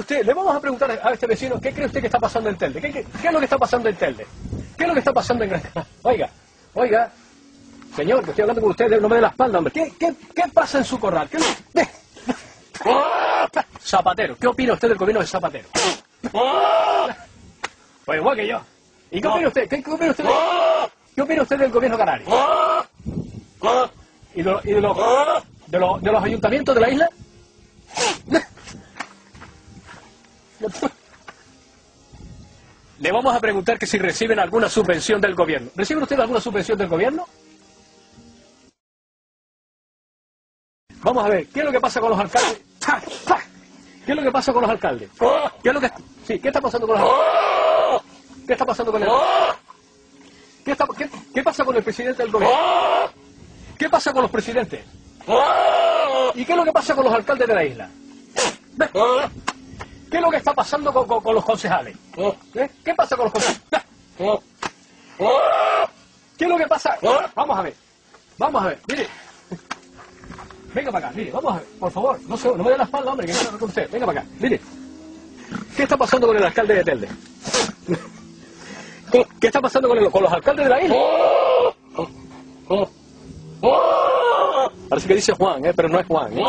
usted? Le vamos a preguntar a este vecino, ¿qué cree usted que está pasando en Telde? ¿Qué, es lo que está pasando en Telde? ¿Qué es lo que está pasando en Gran Canaria? Oiga, oiga, señor, que estoy hablando con usted, no me dé la espalda, hombre. ¿Qué, pasa en su corral? ¿Qué, qué? Zapatero, ¿qué opina usted del gobierno de Zapatero? Pues igual que yo. ¿Y qué opina usted? ¿Qué, opina usted? de- ¿Qué opina usted del gobierno canario? ¿Y de, lo- y de los, de los ayuntamientos de la isla? Le vamos a preguntar que si reciben alguna subvención del gobierno. ¿Reciben ustedes alguna subvención del gobierno? Vamos a ver, ¿qué es lo que pasa con los alcaldes? ¿Qué es lo que pasa con los alcaldes? ¿Qué está pasando con los alcaldes? ¿Qué está pasando con el ¿Qué, qué- qué pasa con el presidente del gobierno? ¿Qué pasa con los presidentes? ¿Y qué es lo que pasa con los alcaldes de la isla? ¿Qué es lo que está pasando con, con- los concejales? ¿Eh? ¿Qué pasa con los concejales? ¿Qué es lo que pasa? Vamos a ver. Vamos a ver. Mire. Venga para acá, mire, vamos a ver. Por favor, no, no me dé la espalda, hombre, que hablar con usted. Venga para acá, mire. ¿Qué está pasando con el alcalde de Telde? ¿Qué, está pasando con, con los alcaldes de la isla? Parece que dice Juan, ¿eh? pero no es Juan. ¿eh?